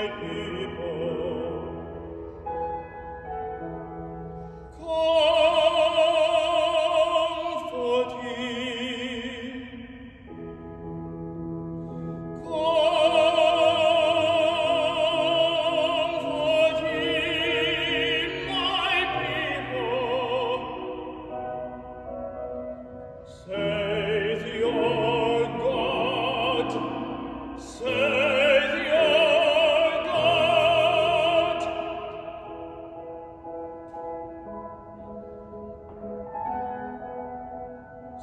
my people oh.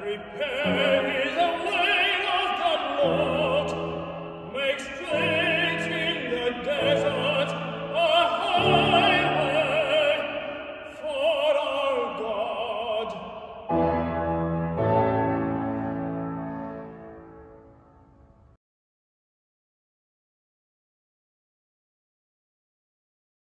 Prepare the way of the